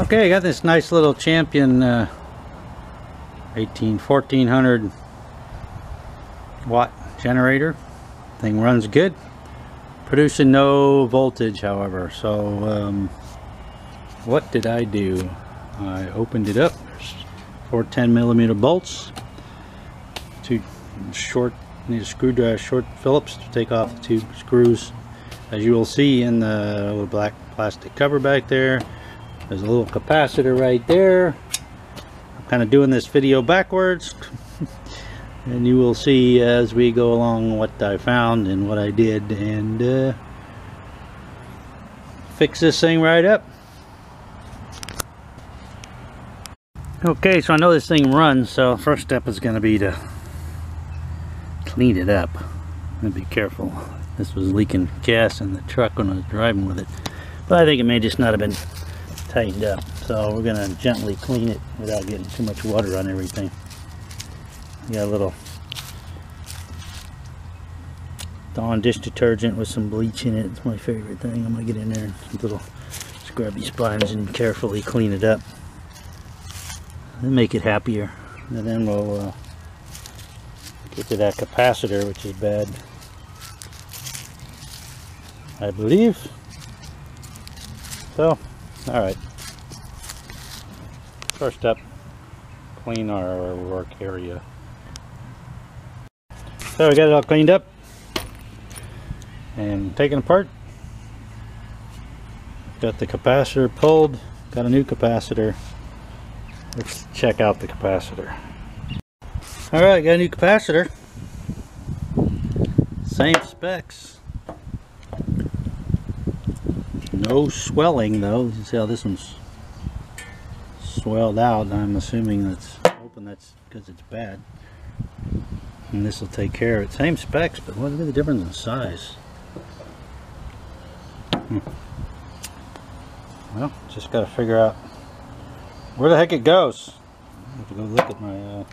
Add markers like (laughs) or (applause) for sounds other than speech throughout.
Okay, I got this nice little champion uh, 18 1400 watt generator. Thing runs good. Producing no voltage, however. So, um, what did I do? I opened it up. Four 10 millimeter bolts. Two short, need a screwdriver, short Phillips to take off the two screws. As you will see in the little black plastic cover back there, there's a little capacitor right there. I'm kind of doing this video backwards. (laughs) and you will see as we go along what I found and what I did and uh, fix this thing right up. Okay, so I know this thing runs, so first step is going to be to clean it up. And be careful. This was leaking gas in the truck when I was driving with it. But I think it may just not have been tightened up. So we're going to gently clean it without getting too much water on everything. got a little Dawn dish detergent with some bleach in it. It's my favorite thing. I'm going to get in there and a little scrubby sponge and carefully clean it up and make it happier. And then we'll uh, get to that capacitor, which is bad. I believe. So, alright. First up, clean our work area. So we got it all cleaned up and taken apart. Got the capacitor pulled, got a new capacitor Let's check out the capacitor. Alright, got a new capacitor. Same specs. No swelling though. You see how this one's swelled out. I'm assuming that's open that's because it's bad. And this will take care of it. Same specs, but what's the difference in size? Hmm. Well, just got to figure out where the heck it goes. I have to go look at my uh,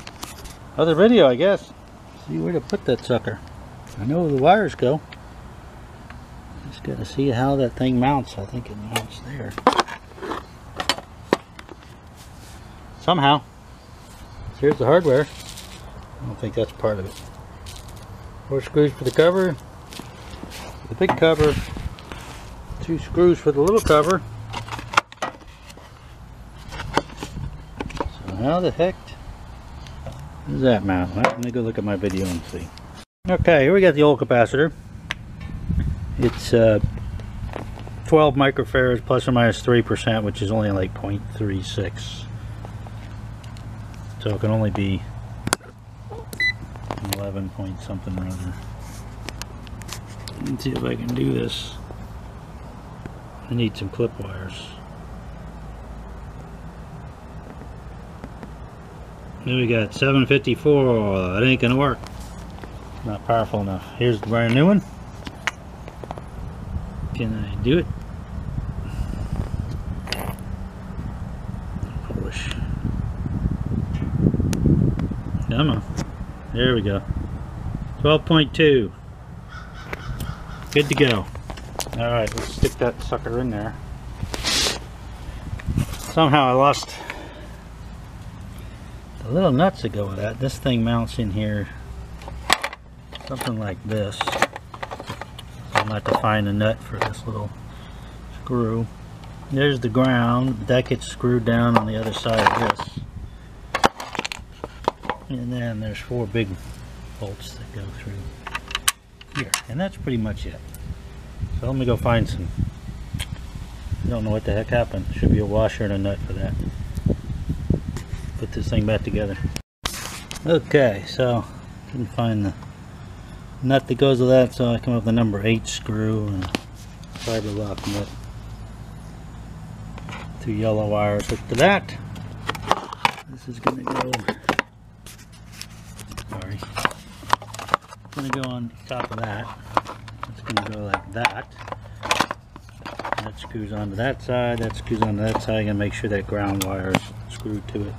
other video, I guess. See where to put that sucker. I know where the wires go. Just got to see how that thing mounts. I think it mounts there. Somehow. Here's the hardware. I don't think that's part of it. Four screws for the cover. The big cover. Two screws for the little cover. So how the heck does that mount? Let me go look at my video and see. Okay, here we got the old capacitor. It's uh, 12 microfarads plus or minus 3%, which is only like 0.36. So it can only be 11 point something or other. Let's see if I can do this. I need some clip wires. Then we got 754. That ain't gonna work. Not powerful enough. Here's the brand new one. Can I do it? Polish. Come on. There we go. 12.2. Good to go. Alright, let's stick that sucker in there. Somehow I lost the little nuts that go with that. This thing mounts in here something like this. To have to find a nut for this little screw. There's the ground. That gets screwed down on the other side of this. And then there's four big bolts that go through here. And that's pretty much it. So let me go find some. I don't know what the heck happened. Should be a washer and a nut for that put this thing back together. Okay, so couldn't find the nut that goes with that, so I come up with a number 8 screw and fiber lock nut. Two yellow wires hooked to that. This is going to go, sorry, going to go on top of that. It's going to go like that. That screws onto that side, that screws onto that side. Going to make sure that ground wire is screwed to it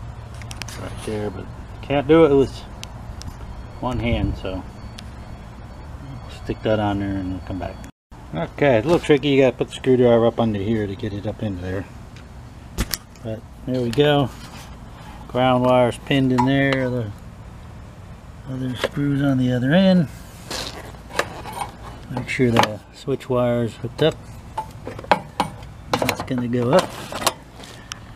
right there, but can't do it with one hand, so stick that on there and come back. Okay, it's a little tricky. You gotta put the screwdriver up under here to get it up into there. but there we go ground wires pinned in there the other screws on the other end make sure the switch wires hooked up that's gonna go up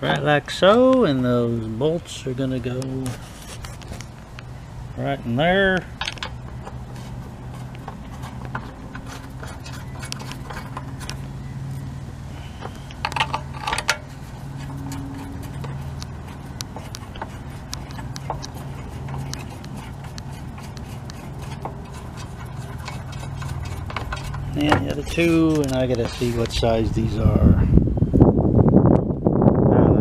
right like so and those bolts are gonna go right in there and the other two and I gotta see what size these are.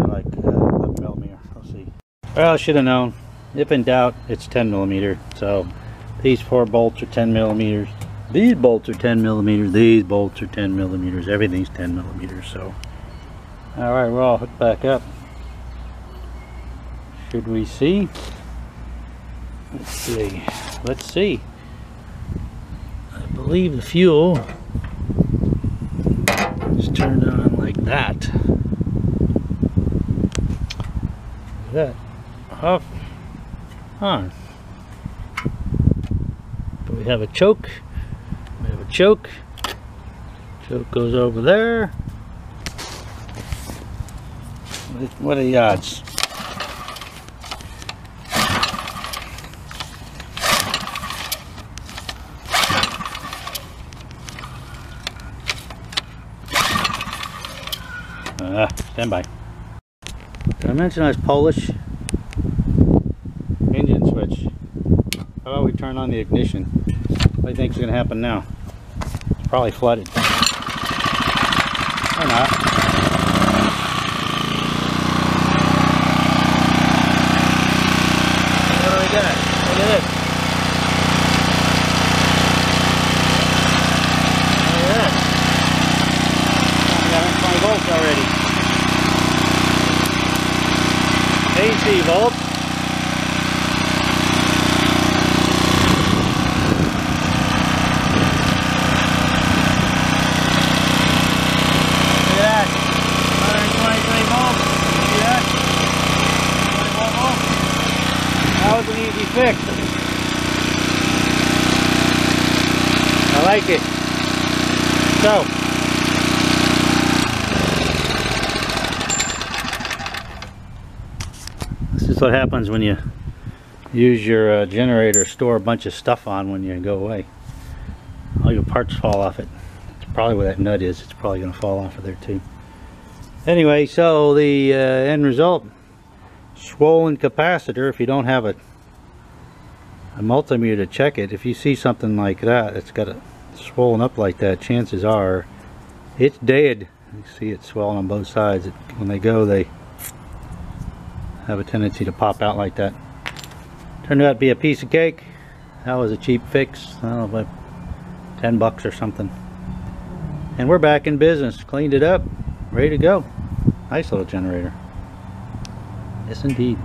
Like uh, 11 millimeter. I'll see. Well I should have known. If in doubt it's 10 millimeter. So these four bolts are 10 millimeters. These bolts are 10 millimeters. These bolts are 10 millimeters. Everything's 10 millimeters so. All right we're all hooked back up. Should we see? Let's see. Let's see Believe the fuel is turned on like that. That. Off. On. But we have a choke. We have a choke. Choke goes over there. What- What are the odds? Ah, stand by. Did I mention I was Polish? Engine switch. How about we turn on the ignition? What do you think is going to happen now? It's probably flooded. Or not. Steve Hope. This is what happens when you use your uh, generator, store a bunch of stuff on when you go away. All your parts fall off it. It's probably where that nut is. It's probably going to fall off of there too. Anyway, so the uh, end result, swollen capacitor, if you don't have a, a multimeter to check it, if you see something like that, it's got a swollen up like that, chances are it's dead. You see it swelling on both sides. It, when they go, they have a tendency to pop out like that. Turned out to be a piece of cake. That was a cheap fix. I don't know, about 10 bucks or something. And we're back in business. Cleaned it up. Ready to go. Nice little generator. Yes, indeed.